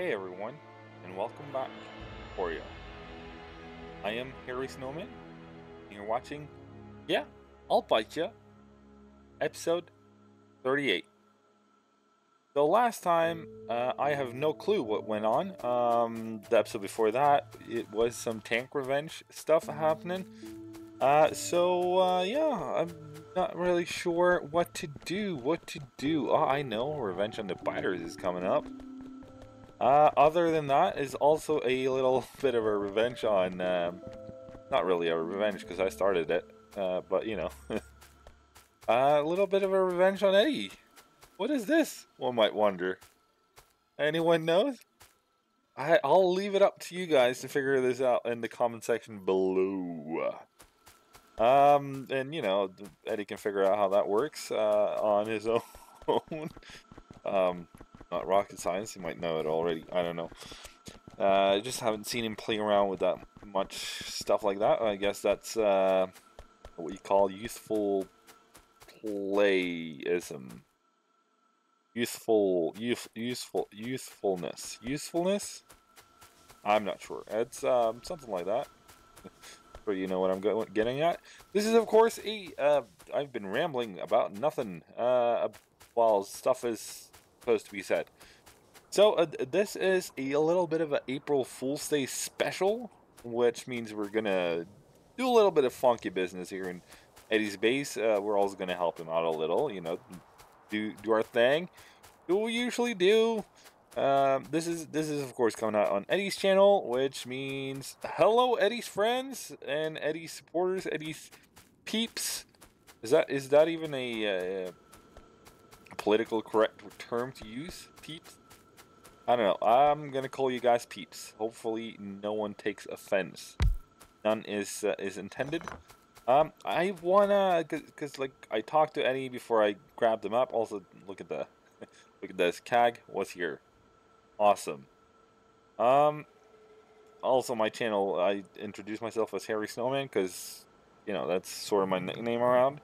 Hey everyone, and welcome back to Oreo. I am Harry Snowman, and you're watching, yeah, I'll bite ya, episode 38. The last time, uh, I have no clue what went on. Um, the episode before that, it was some tank revenge stuff happening. Uh, so uh, yeah, I'm not really sure what to do. What to do? Oh, I know, Revenge on the Biters is coming up. Uh, other than that, is also a little bit of a revenge on, um, not really a revenge because I started it, uh, but you know, a little bit of a revenge on Eddie. What is this? One might wonder. Anyone knows? I, I'll leave it up to you guys to figure this out in the comment section below. Um, and you know, Eddie can figure out how that works uh, on his own. um, not rocket science. He might know it already. I don't know. Uh, I just haven't seen him play around with that much stuff like that. I guess that's uh, what you call youthful playism. Youthful, youth, useful, youthfulness, usefulness. I'm not sure. It's um, something like that. but you know what I'm getting at. This is, of course, a. Uh, I've been rambling about nothing. Uh, while stuff is supposed to be said. So uh, this is a little bit of an April Fool's Day special, which means we're gonna do a little bit of funky business here in Eddie's base. Uh, we're also gonna help him out a little, you know, do do our thing, do we usually do. Um, this is this is of course coming out on Eddie's channel, which means hello Eddie's friends and Eddie's supporters, Eddie's peeps. Is that is that even a uh, political correct term to use? Peeps? I don't know. I'm gonna call you guys peeps. Hopefully, no one takes offense. None is uh, is intended. Um, I wanna, cause, cause like I talked to Eddie before I grabbed him up. Also, look at the, look at this. CAG was here. Awesome. Um, also my channel, I introduced myself as Harry Snowman because, you know, that's sort of my nickname around.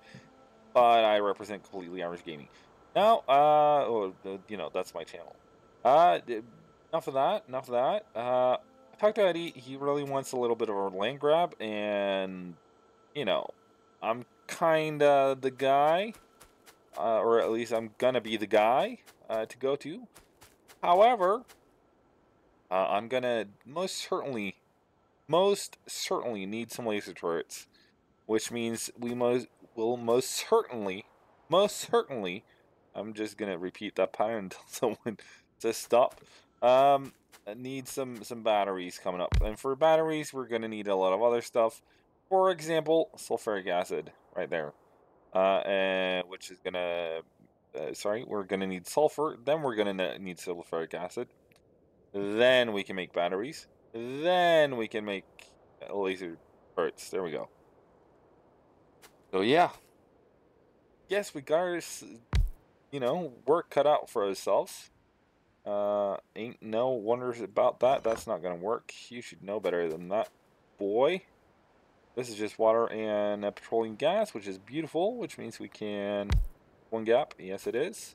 But I represent Completely Average Gaming. Now, uh, oh, you know, that's my channel. Uh, enough of that. Enough of that. Uh, I talked to Eddie. He really wants a little bit of a land grab, and you know, I'm kind of the guy, uh, or at least I'm gonna be the guy uh, to go to. However, uh, I'm gonna most certainly, most certainly need some laser turrets, which means we most will most certainly, most certainly I'm just gonna repeat that pattern until someone says stop. Um, need some some batteries coming up, and for batteries, we're gonna need a lot of other stuff. For example, sulfuric acid right there, uh, and which is gonna. Uh, sorry, we're gonna need sulfur. Then we're gonna need sulfuric acid. Then we can make batteries. Then we can make laser parts. There we go. So yeah. Yes, we got our you know, work cut out for ourselves. Uh, ain't no wonders about that. That's not gonna work. You should know better than that, boy. This is just water and uh, petroleum gas, which is beautiful, which means we can... One gap. Yes, it is.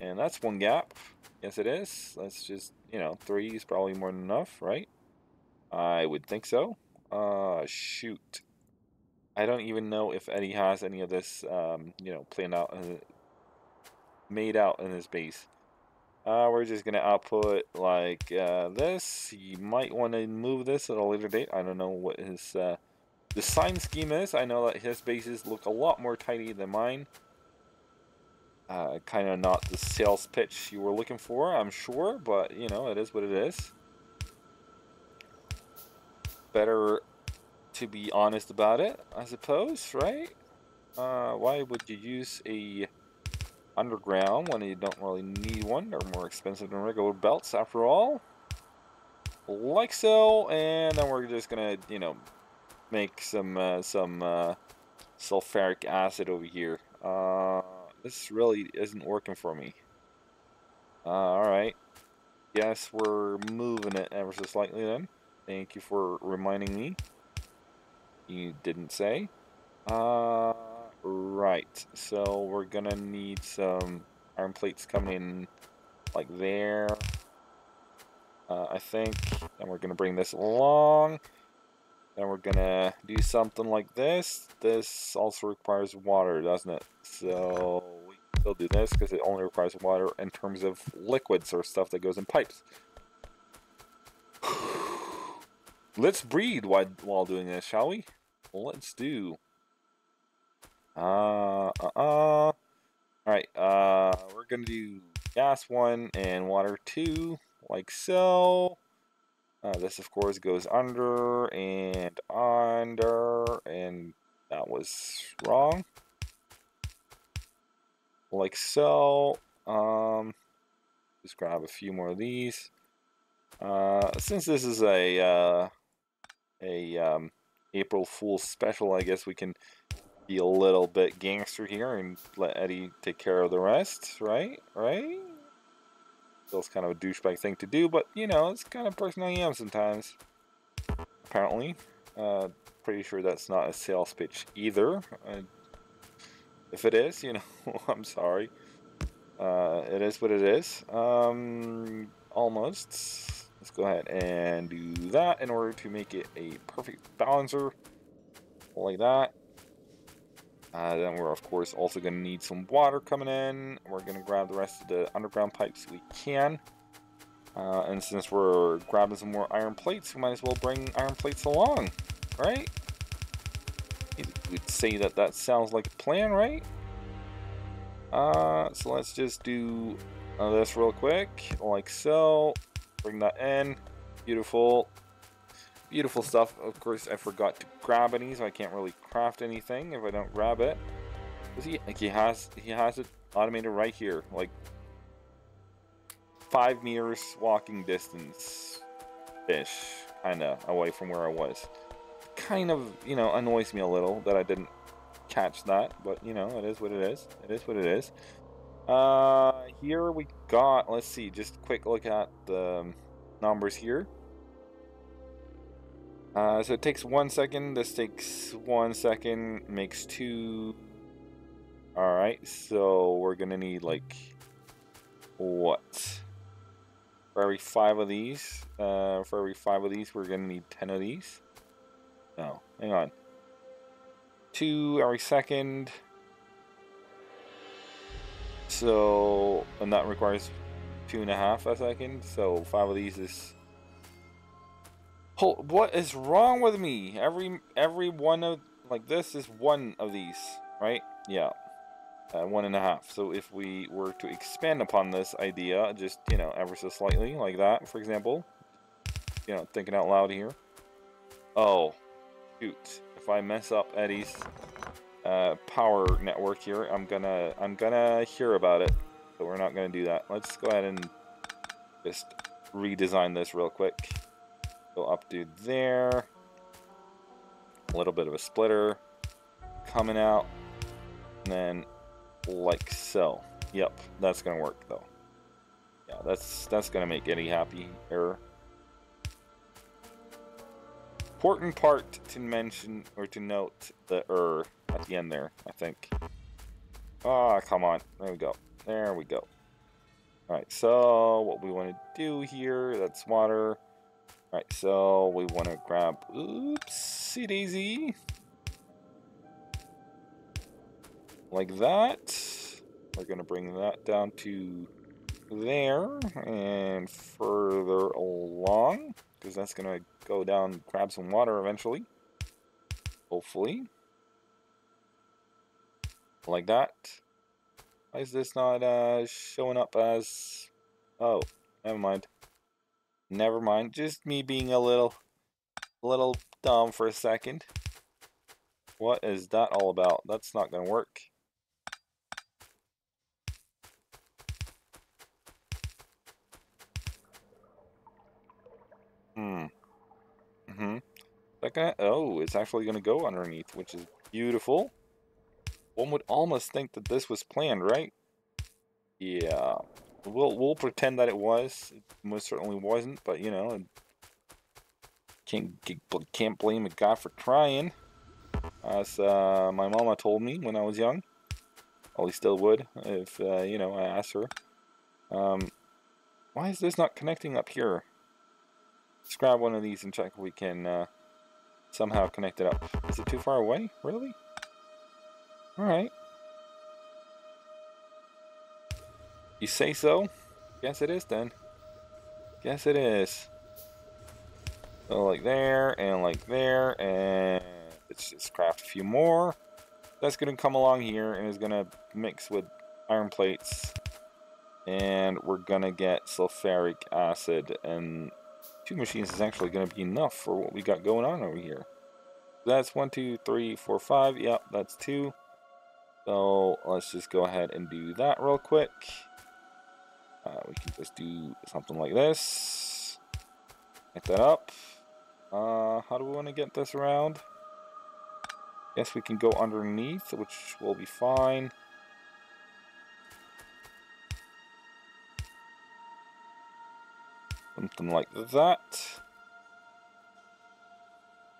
And that's one gap. Yes, it is. That's just, you know, three is probably more than enough, right? I would think so. Uh, shoot. I don't even know if Eddie has any of this, um, you know, planned out uh, made out in this base. Uh, we're just going to output like uh, this. You might want to move this at a later date. I don't know what his uh, design scheme is. I know that his bases look a lot more tidy than mine. Uh, kind of not the sales pitch you were looking for, I'm sure, but you know, it is what it is. Better to be honest about it, I suppose, right? Uh, why would you use a underground when you don't really need one. They're more expensive than regular belts after all. Like so, and then we're just gonna, you know, make some uh, some uh, sulfuric acid over here. Uh, this really isn't working for me. Uh, Alright. Yes, we're moving it ever so slightly then. Thank you for reminding me. You didn't say. Uh, Right, so we're gonna need some iron plates coming in like there. uh, I think. And we're to bring this along. And we're to do something like this. This also requires water, doesn't it? So we will do this because it only requires water in terms of liquids or stuff that goes in pipes. Let's breed while, while doing this, shall we? Let's do. Uh, uh, uh. Alright, uh, we're gonna do gas one and water two, like so. Uh, this, of course, goes under and under, and that was wrong. Like so. Um, just grab a few more of these. Uh, since this is a uh, a um, April Fool's special, I guess we can be a little bit gangster here and let Eddie take care of the rest, right? Right? Feels kind of a douchebag thing to do, but you know, it's kind of person I am sometimes. Apparently. Uh, pretty sure that's not a sales pitch either. Uh, if it is, you know, I'm sorry. Uh, it is what it is. Um, almost. Let's go ahead and do that in order to make it a perfect balancer. Like that. Uh, then we're of course also going to need some water coming in. We're going to grab the rest of the underground pipes we can. Uh, and since we're grabbing some more iron plates, we might as well bring iron plates along, right? We'd say that that sounds like a plan, right? Uh, so let's just do uh, this real quick, like so. Bring that in. Beautiful. Beautiful stuff. Of course, I forgot to grab any, so I can't really craft anything if I don't grab it. He, like he has he has it automated right here, like five meters walking distance ish, kinda away from where I was. Kind of, you know, annoys me a little that I didn't catch that, but you know, it is what it is. It is what it is. Uh, here we got, let's see, just quick look at the numbers here. Uh, so it takes one second, this takes one second, makes two. Alright, so we're gonna need like, what? For every five of these, uh, for every five of these, we're gonna need ten of these. No, hang on. Two every second. So, and that requires two and a half a second. So five of these is. What is wrong with me? Every every one of like this is one of these, right? Yeah, uh, one and a half. So if we were to expand upon this idea, just you know, ever so slightly, like that, for example. You know, thinking out loud here. Oh, shoot! If I mess up Eddie's uh, power network here. I'm gonna I'm gonna hear about it, but we're not gonna do that. Let's go ahead and just redesign this real quick. Go up to there. A little bit of a splitter coming out, and then like so. Yep, that's gonna work though. Yeah, that's that's gonna make Eddie happy. Error important part to mention or to note the er at the end there, I think. Ah, oh, come on. There we go. There we go. Alright, so what we want to do here, that's water. Alright, so we want to grab, oopsie daisy. Like that. We're going to bring that down to there and further along because that's going to go down grab some water eventually. Hopefully. Like that. Why is this not uh, showing up as... Oh, never mind. Never mind. Just me being a little, little dumb for a second. What is that all about? That's not going to work. Hmm. Mm-hmm. That guy, oh, it's actually going to go underneath, which is beautiful. One would almost think that this was planned, right? Yeah. We'll, we'll pretend that it was. It most certainly wasn't, but, you know, can't, can't blame a guy for trying. As uh, my mama told me when I was young. He still would if, uh, you know, I asked her. Um, why is this not connecting up here? Let's grab one of these and check if we can uh, somehow connect it up. Is it too far away? Really? Alright. You say so? Guess it is then. Guess it is. So like there, and like there, and let's just craft a few more. That's going to come along here and is going to mix with iron plates. And we're going to get sulfuric acid. And two machines is actually going to be enough for what we got going on over here. That's one, two, three, four, five. Yep, that's two. So let's just go ahead and do that real quick. Uh, we can just do something like this. Get that up. Uh, how do we want to get this around? Yes, we can go underneath, which will be fine. Something like that.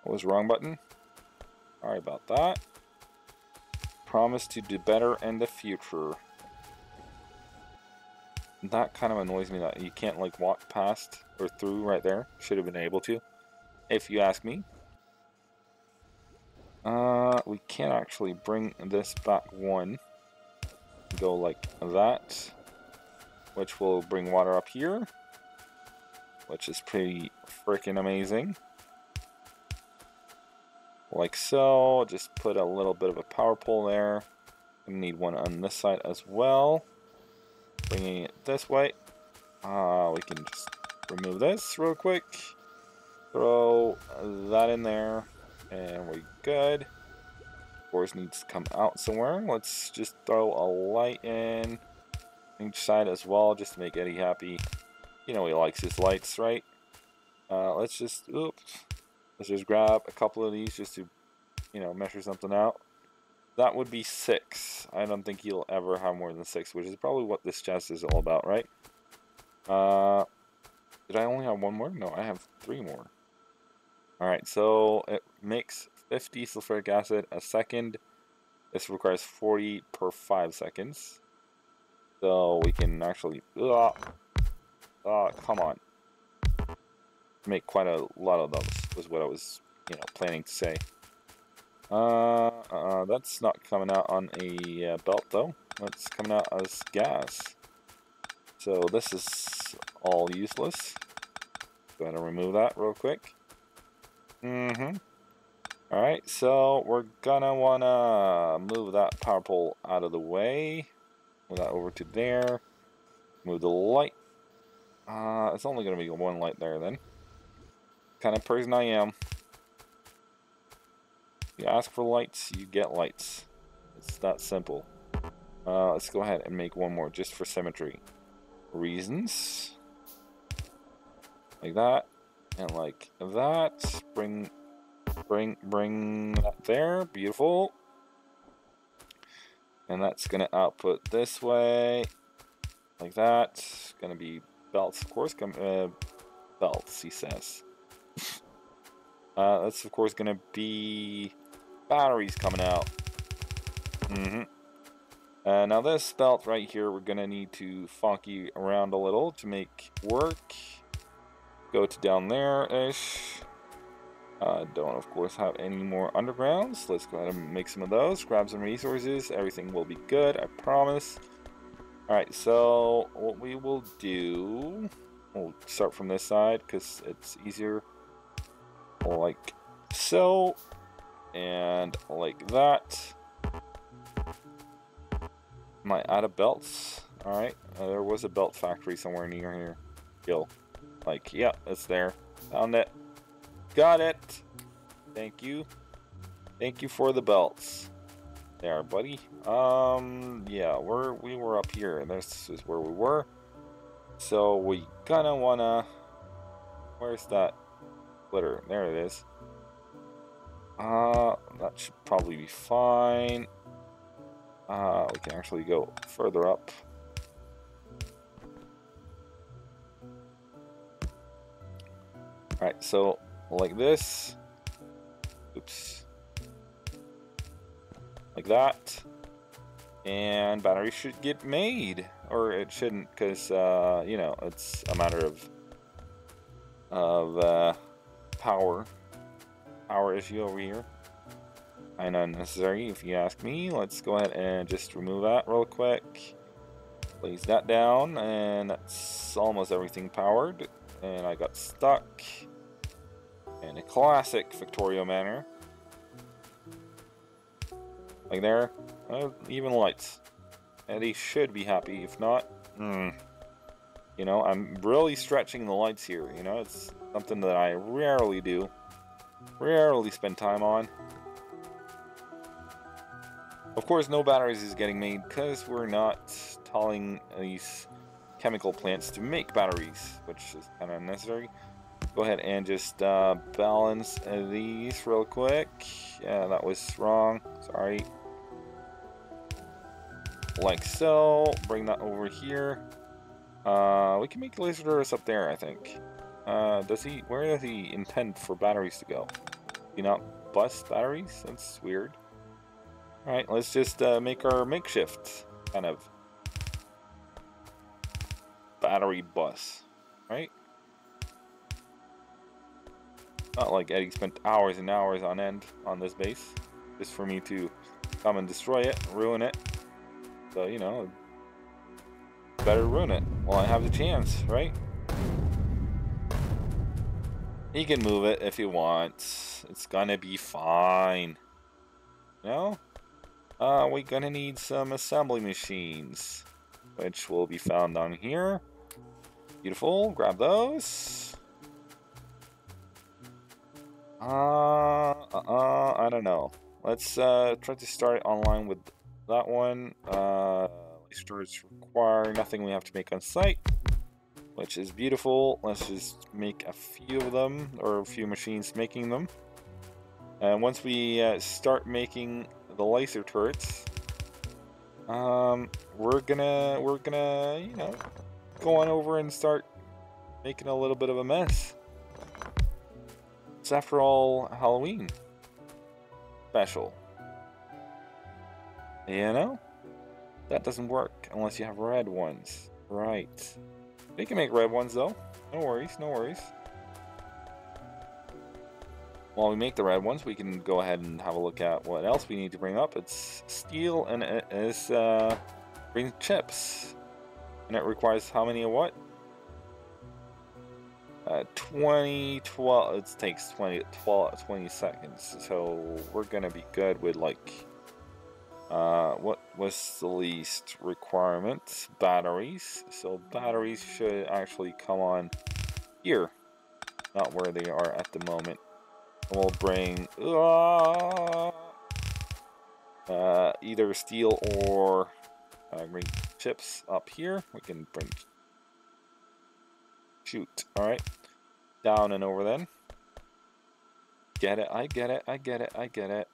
What was wrong button? Sorry about that. Promise to do better in the future. That kind of annoys me that you can't like walk past or through right there. Should have been able to, if you ask me. Uh, we can actually bring this back one. Go like that. Which will bring water up here. Which is pretty freaking amazing. Like so. Just put a little bit of a power pole there. Need one on this side as well. Bringing it this way. Uh, we can just remove this real quick. Throw that in there and we're good. Course needs to come out somewhere. Let's just throw a light in each side as well, just to make Eddie happy. You know he likes his lights, right? Uh, let's just, oops. Let's just grab a couple of these just to, you know, measure something out. That would be six. I don't think you'll ever have more than six, which is probably what this chest is all about, right? Uh, did I only have one more? No, I have three more. Alright, so it makes 50 sulfuric acid a second. This requires 40 per 5 seconds. So we can actually... Ugh, uh, come on. Make quite a lot of those, was what I was, you know, planning to say. Uh, uh, that's not coming out on a uh, belt, though. That's coming out as gas. So this is all useless. Go ahead and remove that real quick. Mm-hmm. Alright, so we're gonna wanna move that power pole out of the way. Move that over to there. Move the light. Uh, it's only gonna be one light there then. Kind of person I am. You ask for lights, you get lights. It's that simple. Uh, let's go ahead and make one more just for symmetry reasons. Like that and like that. Bring, bring, bring that there. Beautiful. And that's gonna output this way, like that. Gonna be belts, of course. Uh, belts, he says. uh, that's of course gonna be batteries coming out. Mm-hmm. Uh, now this belt right here, we're gonna need to funky around a little to make work. Go to down there-ish. Uh, don't, of course, have any more undergrounds. Let's go ahead and make some of those. Grab some resources. Everything will be good, I promise. Alright, so what we will do... We'll start from this side because it's easier. Like so. And like that. Might add a belts. Alright, uh, there was a belt factory somewhere near here. Kill. Like, yeah, it's there. Found it. Got it. Thank you. Thank you for the belts. There, buddy. Um, yeah, we're we were up here, and this is where we were. So we kinda wanna. Where's that splitter? There it is. Uh, that should probably be fine. Uh, we can actually go further up. Alright, so like this. Oops. Like that. And battery should get made. Or it shouldn't, because, uh, you know, it's a matter of of uh, power power issue over here. Kind of unnecessary if you ask me. Let's go ahead and just remove that real quick. Place that down and that's almost everything powered. And I got stuck in a classic Victoria manner. Like there, even lights. And they should be happy. If not, hmm. You know, I'm really stretching the lights here. You know, it's something that I rarely do. Rarely spend time on. Of course, no batteries is getting made because we're not telling these chemical plants to make batteries, which is kind of unnecessary. Go ahead and just uh, balance these real quick. Yeah, that was wrong. Sorry. Like so. Bring that over here. Uh, we can make laser turrets up there, I think. Uh, does he? Where does he intend for batteries to go? Do not bust batteries? That's weird. Alright, let's just uh, make our makeshift kind of battery bus, right? Not like Eddie spent hours and hours on end on this base just for me to come and destroy it, ruin it. So, you know, better ruin it while I have the chance, right? He can move it if he wants. It's gonna be fine. No? Uh, we're gonna need some assembly machines, which will be found down here. Beautiful, grab those. Uh, uh, uh, I don't know. Let's uh, try to start online with that one. Uh, storage require nothing we have to make on site which is beautiful. Let's just make a few of them, or a few machines making them. And once we uh, start making the laser turrets, um, we're gonna, we're gonna, you know, go on over and start making a little bit of a mess. It's after all Halloween special. You know? That doesn't work unless you have red ones. Right. We can make red ones though. No worries, no worries. While we make the red ones, we can go ahead and have a look at what else we need to bring up. It's steel and it is uh, green chips. And it requires how many of what? Uh, 20, 12, it takes 20, 12, 20 seconds. So we're going to be good with like uh, what was the least requirement? Batteries. So batteries should actually come on here, not where they are at the moment. And we'll bring uh, uh, either steel or uh, green chips up here. We can bring shoot. All right, down and over then. Get it? I get it. I get it. I get it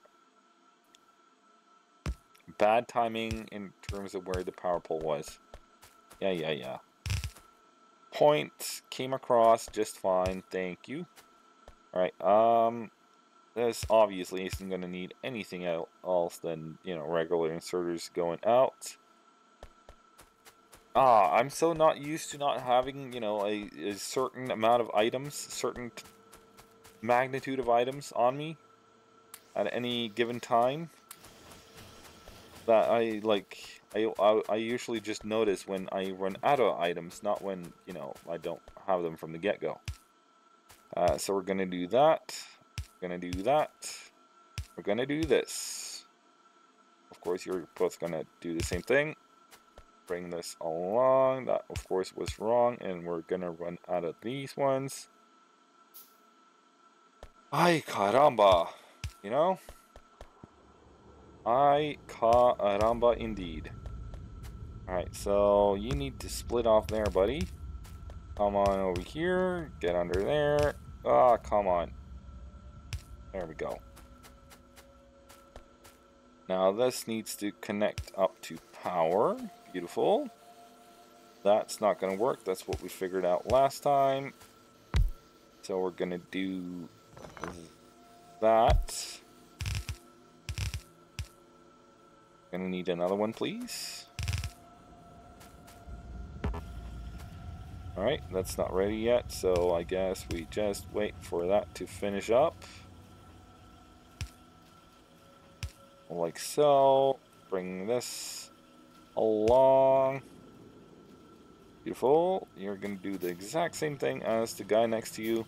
bad timing in terms of where the power pole was. Yeah, yeah, yeah. Point came across just fine, thank you. Alright, um, this obviously isn't going to need anything else than, you know, regular inserters going out. Ah, I'm so not used to not having, you know, a, a certain amount of items, certain magnitude of items on me at any given time that I like I, I, I usually just notice when I run out of items, not when you know I don't have them from the get-go. Uh, so we're gonna do that. We're gonna do that. We're gonna do this. Of course, you're both gonna do the same thing. Bring this along. That of course was wrong, and we're gonna run out of these ones. Ay caramba, you know. I caramba indeed. Alright, so you need to split off there, buddy. Come on over here. Get under there. Ah, come on. There we go. Now this needs to connect up to power. Beautiful. That's not going to work. That's what we figured out last time. So we're going to do that. Gonna need another one, please. Alright, that's not ready yet, so I guess we just wait for that to finish up. Like so. Bring this along. Beautiful. You're to do the exact same thing as the guy next to you.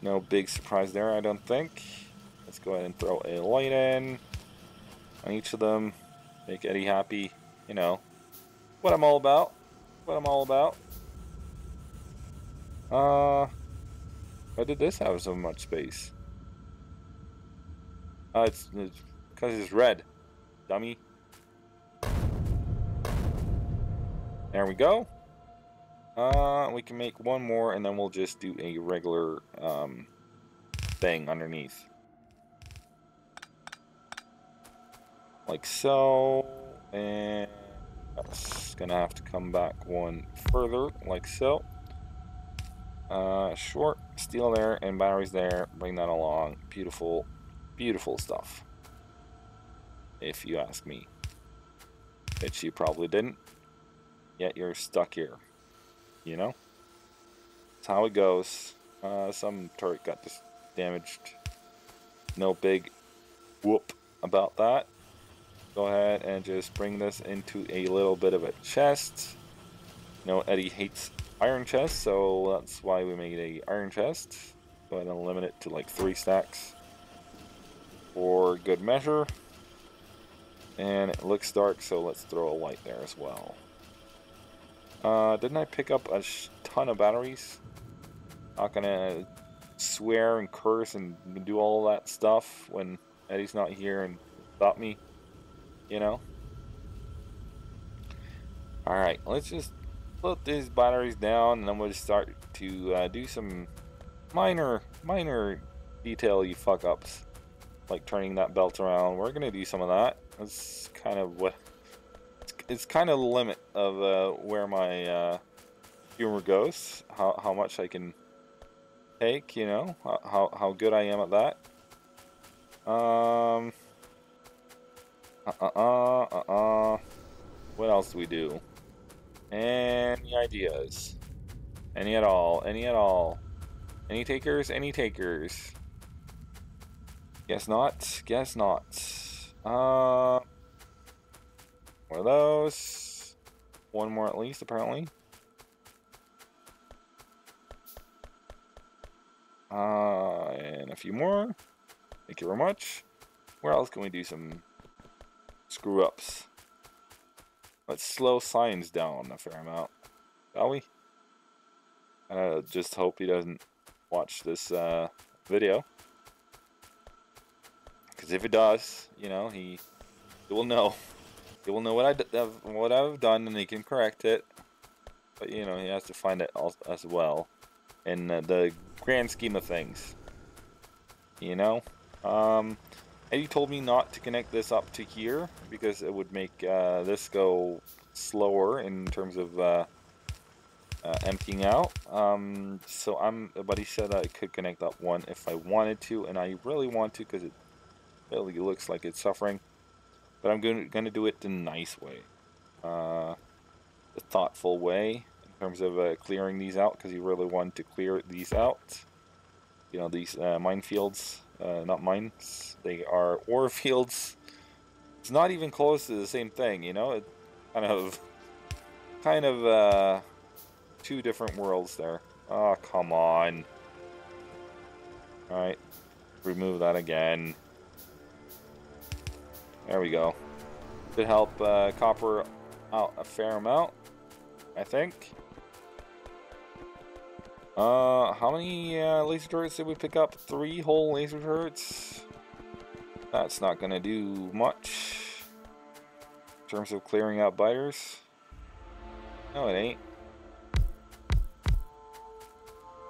No big surprise there, I don't think. Let's go ahead and throw a light in on each of them. Make Eddie happy. You know, what I'm all about. What I'm all about. Uh, why did this have so much space? Uh, it's because it's, it's red, dummy. There we go. Uh, we can make one more, and then we'll just do a regular um, thing underneath. Like so, and that's gonna have to come back one further, like so. Uh, short steel there and batteries there. Bring that along. Beautiful, beautiful stuff. If you ask me. Which you probably didn't. Yet you're stuck here. You know? That's how it goes. Uh, some turret got damaged. No big whoop about that. Go ahead and just bring this into a little bit of a chest. You know, Eddie hates iron chests, so that's why we made a iron chest. Go ahead and limit it to like three stacks for good measure. And it looks dark, so let's throw a light there as well. Uh, didn't I pick up a ton of batteries? Not gonna swear and curse and do all that stuff when Eddie's not here and stop me, you know? Alright, let's just put these batteries down and then we'll just start to uh, do some minor, minor detail you fuck ups. Like turning that belt around. We're going to do some of that. That's kind of what... It's, it's kind of the limit of uh, where my uh, humor goes. How, how much I can take, you know? How, how good I am at that. Um... Uh-uh, uh-uh. What else do we do? Any ideas? Any at all? Any at all? Any takers? Any takers? Guess not. Guess not. Uh, one of those. One more at least, apparently. Uh, and a few more. Thank you very much. Where else can we do some screw ups? Let's slow signs down a fair amount, shall we? I just hope he doesn't watch this uh, video. Because if he does, you know, he, he will know. He will know what I what I've done, and he can correct it. But you know, he has to find it as well, in uh, the grand scheme of things. You know, um, Eddie told me not to connect this up to here because it would make uh, this go slower in terms of uh, uh, emptying out. Um, so I'm, but he said I could connect up one if I wanted to, and I really want to because it really looks like it's suffering. But I'm going to do it the nice way, uh, the thoughtful way in terms of uh, clearing these out because he really wanted to clear these out. You know, these uh, minefields uh, not mines. They are ore fields. It's not even close to the same thing, you know? It kind of, kind of, uh, two different worlds there. Oh, come on. Alright. Remove that again. There we go. Could help uh, copper out a fair amount, I think. Uh, how many uh, laser turrets did we pick up? Three whole laser turrets. That's not gonna do much in terms of clearing out biters. No, it ain't.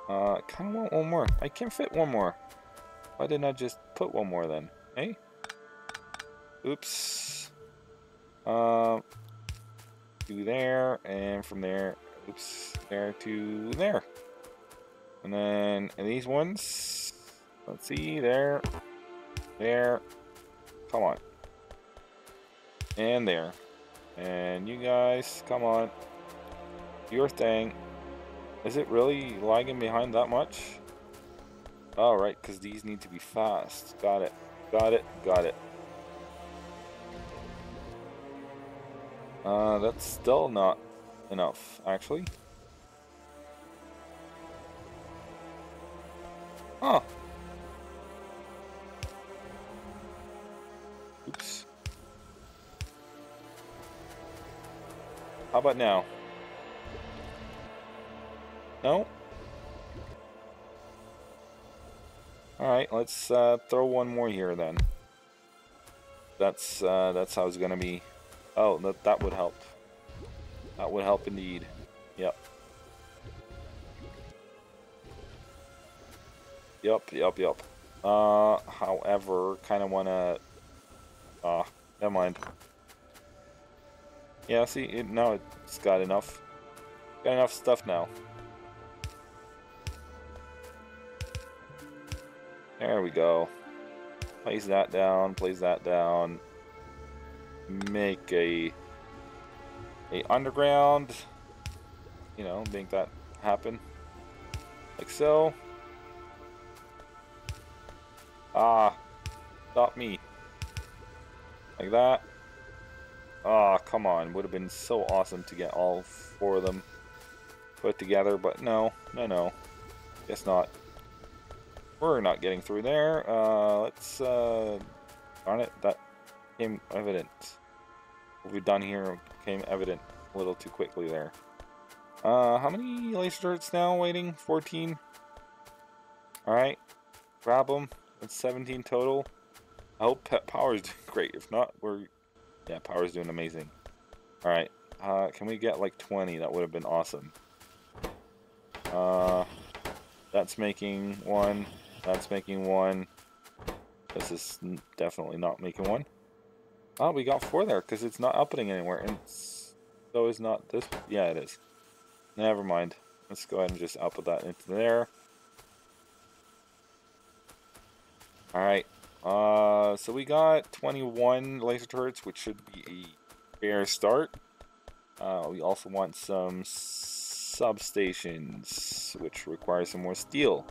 Uh, kind of want one more. I can fit one more. Why didn't I just put one more then? Hey? Oops. Uh, to there, and from there, oops, there to there. And then and these ones, let's see, there, there, come on. And there. And you guys, come on. Your thing. Is it really lagging behind that much? Oh, right, because these need to be fast. Got it. Got it. Got it. Uh, that's still not enough, actually. Huh. Oops. How about now? No? Alright, let's uh, throw one more here then. That's uh, that's how it's gonna be. Oh, that, that would help. That would help indeed. Yep, yep, yep. Uh, however, kind of want to... Ah, uh, never mind. Yeah, see, it, now it's got enough. Got enough stuff now. There we go. Place that down, place that down. Make a a underground, you know, make that happen. Like so. Ah, not me. Like that. Ah, oh, come on. Would have been so awesome to get all four of them put together, but no, no, no. Guess not. We're not getting through there. Uh, let's, uh, darn it, that came evident. What we've done here came evident a little too quickly there. Uh, how many laser turrets now waiting? 14? Alright, grab them. That's 17 total. I hope Pet Power's doing great. If not, we're... Yeah, Power's doing amazing. Alright, uh, can we get like 20? That would have been awesome. Uh, that's making one. That's making one. This is definitely not making one. Oh, we got four there because it's not outputting anywhere. And so is not this. Yeah, it is. Never mind. Let's go ahead and just output that into there. Alright. Uh, so we got 21 laser turrets, which should be a fair start. Uh, we also want some substations, which require some more steel.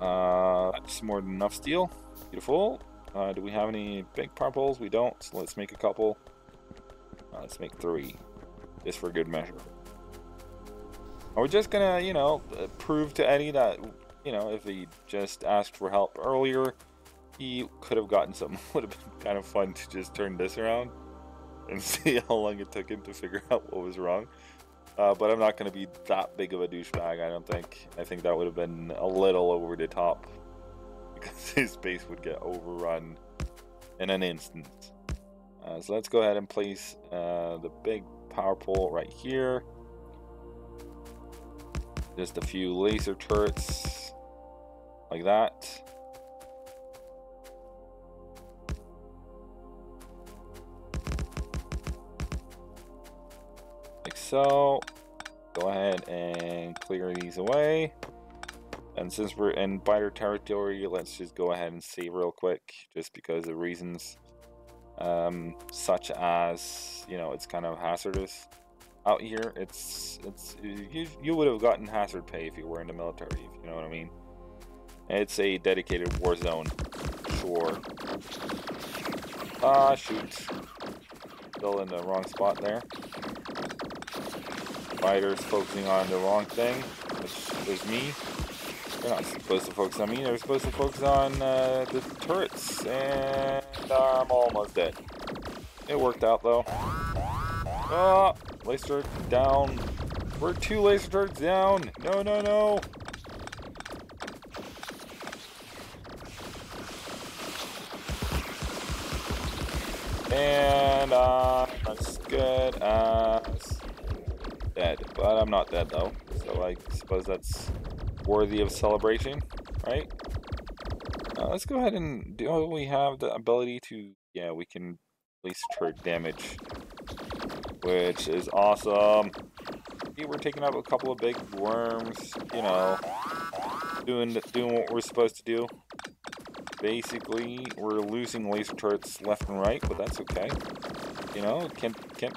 Uh, that's more than enough steel. Beautiful. Uh, do we have any big power poles? We don't, so let's make a couple. Uh, let's make three, just for good measure. We're just gonna, you know, prove to Eddie that you know, if he just asked for help earlier, he could have gotten some. Would have been kind of fun to just turn this around and see how long it took him to figure out what was wrong. Uh, but I'm not going to be that big of a douchebag, I don't think. I think that would have been a little over the top because his base would get overrun in an instant. Uh, so let's go ahead and place uh, the big power pole right here. Just a few laser turrets like that. Like so. Go ahead and clear these away. And since we're in biter territory, let's just go ahead and save real quick, just because of reasons um, such as, you know, it's kind of hazardous out here. It's, it's, you, you would have gotten hazard pay if you were in the military, if you know what I mean. It's a dedicated war zone. Sure. Ah, shoot. Still in the wrong spot there. Biters focusing on the wrong thing, which is me. They're not supposed to focus on me, they're supposed to focus on uh, the turrets. And I'm almost dead. It worked out though. Ah, laser down. We're two laser turrets down. No, no, no. And I'm as good as dead. But I'm not dead though. So I suppose that's worthy of celebration, right? Uh, let's go ahead and do we have the ability to yeah we can release turret damage which is awesome we're taking out a couple of big worms you know doing doing what we're supposed to do basically we're losing laser turrets left and right, but that's okay. You know, can't can't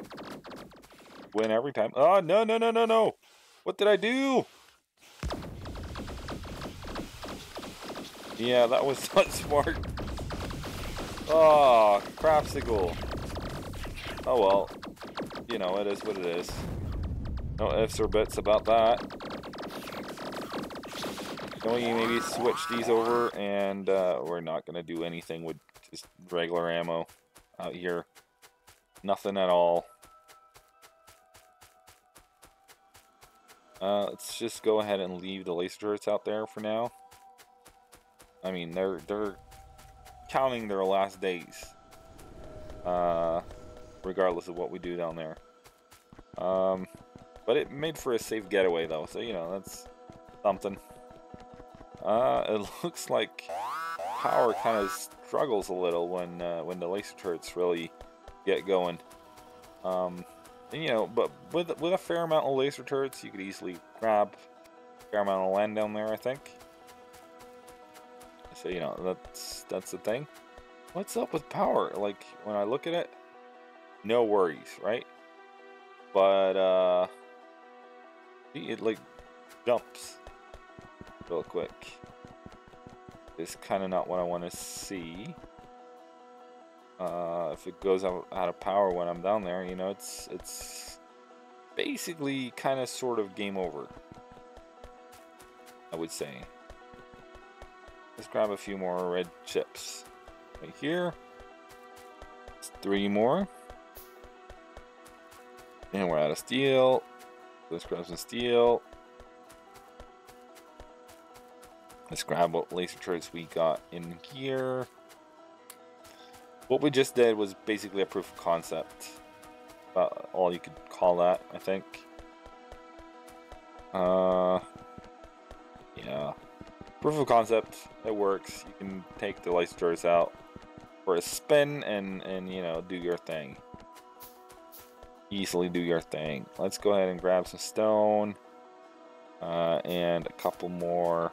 win every time. Oh no no no no no! What did I do? Yeah, that was not smart. Ah, oh, crapsicle. Oh well. You know, it is what it is. No ifs or buts about that. Can we maybe switch these over and uh, we're not going to do anything with just regular ammo out here. Nothing at all. Uh, let's just go ahead and leave the laser turrets out there for now. I mean, they're they're counting their last days, uh, regardless of what we do down there. Um, but it made for a safe getaway, though, so you know that's something. Uh, it looks like power kind of struggles a little when uh, when the laser turrets really get going. Um, and, you know, but with with a fair amount of laser turrets, you could easily grab a fair amount of land down there. I think. So you know that's that's the thing. What's up with power? Like when I look at it, no worries, right? But uh, it like jumps real quick. It's kind of not what I want to see. Uh, if it goes out, out of power when I'm down there, you know, it's it's basically kind of sort of game over. I would say. Let's grab a few more red chips. Right here. It's three more. And we're out of steel. Let's grab some steel. Let's grab what laser turrets we got in here. What we just did was basically a proof of concept. About all you could call that, I think. Uh, yeah. Proof of concept, it works. You can take the laser turrets out for a spin and, and you know, do your thing. Easily do your thing. Let's go ahead and grab some stone. Uh, and a couple more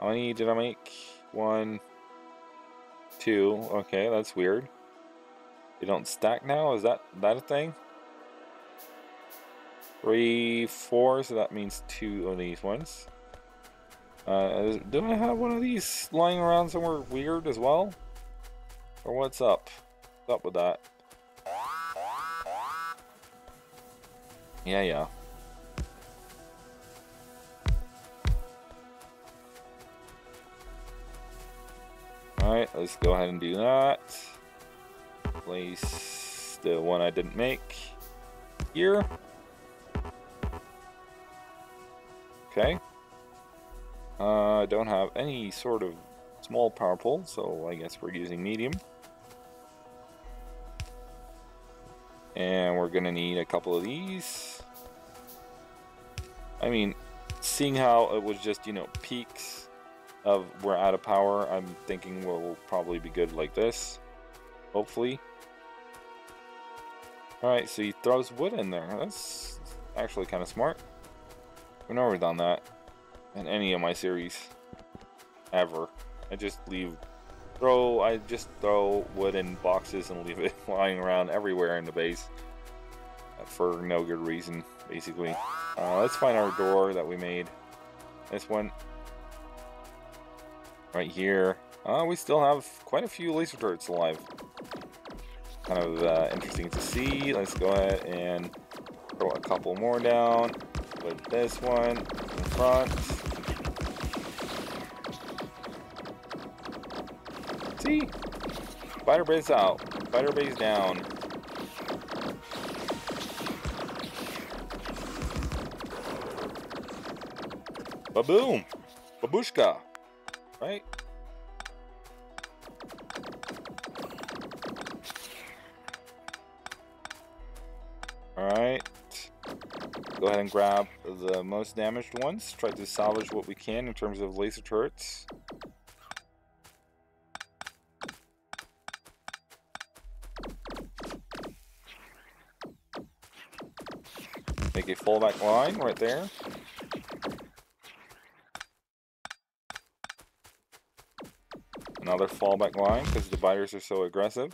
how many did I make? One, two. Okay, that's weird. They don't stack now? Is that that a thing? Three, four, so that means two of these ones. Uh, do I have one of these lying around somewhere weird as well? Or what's up? What's up with that? Yeah, yeah. Alright, let's go ahead and do that. Place the one I didn't make here. Okay. Uh, I don't have any sort of small power pole, so I guess we're using medium. And we're gonna need a couple of these. I mean, seeing how it was just, you know, peaks of we're out of power, I'm thinking we'll probably be good like this. Hopefully. Alright, so he throws wood in there. That's actually kind of smart. We've never done that in any of my series. Ever. I just leave... Throw... I just throw wood in boxes and leave it lying around everywhere in the base. For no good reason, basically. Uh, let's find our door that we made. This one right here. Uh, we still have quite a few laser turrets alive. Kind of uh, interesting to see. Let's go ahead and throw a couple more down. Put this one in front. See? Spider base out. Spider base down. Ba-boom! Babushka! Right? Alright. Go ahead and grab the most damaged ones. Try to salvage what we can in terms of laser turrets. Make a fallback line right there. Another fallback line because the biters are so aggressive.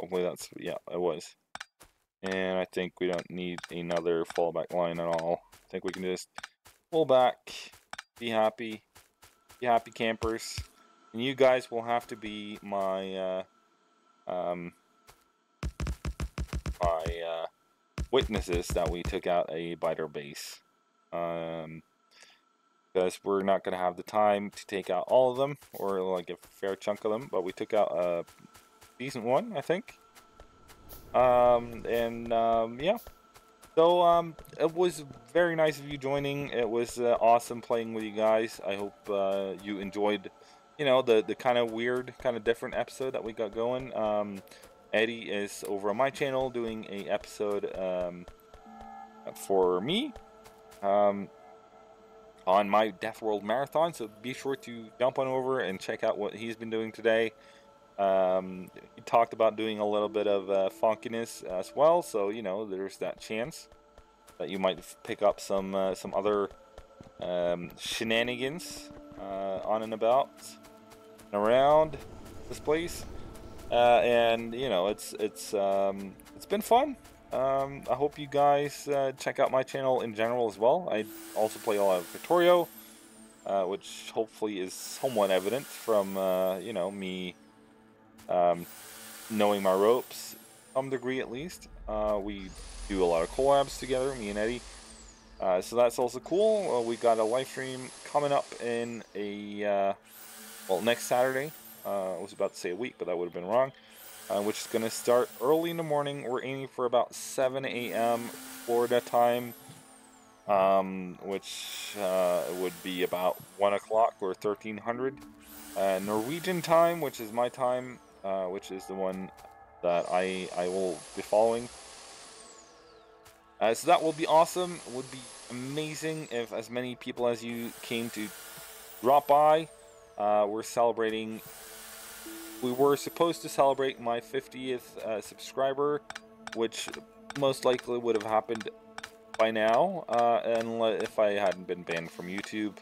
Hopefully that's, yeah, it was. And I think we don't need another fallback line at all. I think we can just pull back, be happy, be happy campers. And you guys will have to be my, uh, um, my, uh, witnesses that we took out a biter base. Um, because we're not going to have the time to take out all of them or like a fair chunk of them but we took out a decent one I think. Um, and um, yeah. So um, it was very nice of you joining. It was uh, awesome playing with you guys. I hope uh, you enjoyed you know the the kind of weird kind of different episode that we got going. Um, Eddie is over on my channel doing a episode um, for me. Um, on my Death World Marathon. So be sure to jump on over and check out what he's been doing today. Um, he talked about doing a little bit of uh, funkiness as well, so you know there's that chance that you might pick up some uh, some other um, shenanigans uh, on and about and around this place. Uh, and you know it's it's um, it's been fun. Um, I hope you guys uh, check out my channel in general as well. I also play a lot of Factorio, uh, which hopefully is somewhat evident from, uh, you know, me um, knowing my ropes, some degree at least. Uh, we do a lot of collabs together, me and Eddie. Uh, so that's also cool. Uh, we got a live stream coming up in a, well, next Saturday. I was about to say a week, but that would have been wrong uh, which is going to start early in the morning. We're aiming for about 7 a.m. Florida time, um, which uh, would be about 1 o'clock or 1300. Uh, Norwegian time, which is my time, uh, which is the one that I, I will be following. Uh, so that will be awesome. It would be amazing if as many people as you came to drop by. Uh, we're celebrating we were supposed to celebrate my 50th uh, subscriber, which most likely would have happened by now, uh, and if I hadn't been banned from YouTube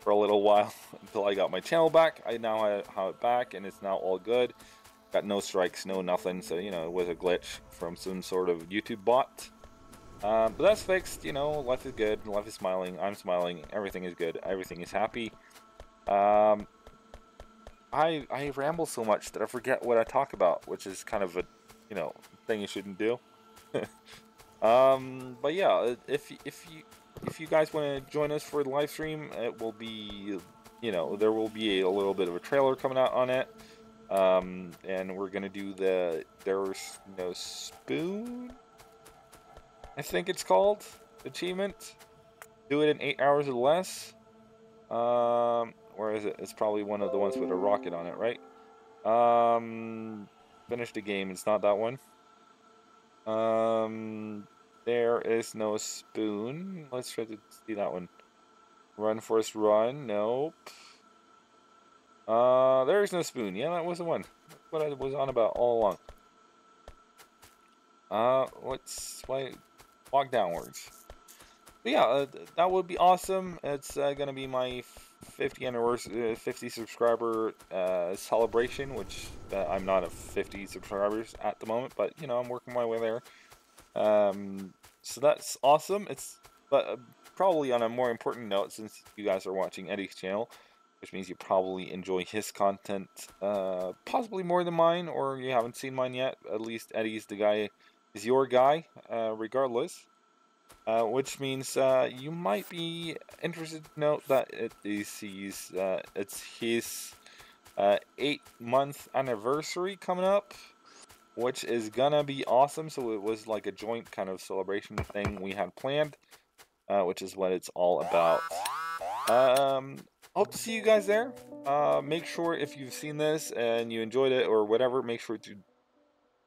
for a little while until I got my channel back. I now have it back, and it's now all good. Got no strikes, no nothing, so, you know, it was a glitch from some sort of YouTube bot. Uh, but that's fixed, you know, life is good, life is smiling, I'm smiling, everything is good, everything is happy. Um, I I ramble so much that I forget what I talk about, which is kind of a you know thing you shouldn't do. um, but yeah, if if you if you guys want to join us for the live stream, it will be you know there will be a, a little bit of a trailer coming out on it. Um, and we're gonna do the there's no spoon. I think it's called achievement. Do it in eight hours or less. Um, where is it? It's probably one of the ones with a rocket on it, right? Um, finish the game. It's not that one. Um, there is no spoon. Let's try to see that one. Run, Forrest, run. Nope. Uh, there is no spoon. Yeah, that was the one. What I was on about all along. Uh, let's why walk downwards. But yeah, uh, that would be awesome. It's uh, gonna be my 50 anniversary, uh, 50 subscriber uh, celebration, which uh, I'm not at 50 subscribers at the moment, but you know I'm working my way there. Um, so that's awesome. It's but uh, probably on a more important note, since you guys are watching Eddie's channel, which means you probably enjoy his content, uh, possibly more than mine, or you haven't seen mine yet. At least Eddie's the guy, is your guy, uh, regardless. Uh, which means uh, you might be interested to note that it is his, uh, it's his uh, eight month anniversary coming up, which is gonna be awesome. So it was like a joint kind of celebration thing we had planned, uh, which is what it's all about. Um, hope to see you guys there. Uh, make sure if you've seen this and you enjoyed it or whatever, make sure to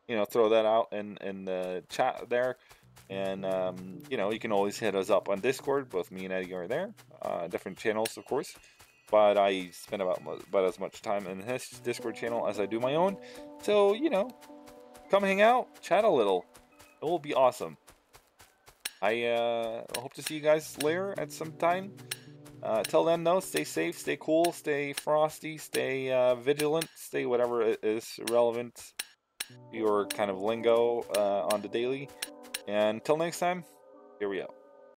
you know throw that out in in the chat there. And, um, you know, you can always hit us up on Discord. Both me and Eddie are there. Uh, different channels, of course. But I spend about, about as much time in his Discord channel as I do my own. So, you know, come hang out, chat a little. It will be awesome. I uh, hope to see you guys later at some time. Uh, till then, though, stay safe, stay cool, stay frosty, stay uh, vigilant, stay whatever is relevant your kind of lingo uh, on the daily. And until next time, here we out.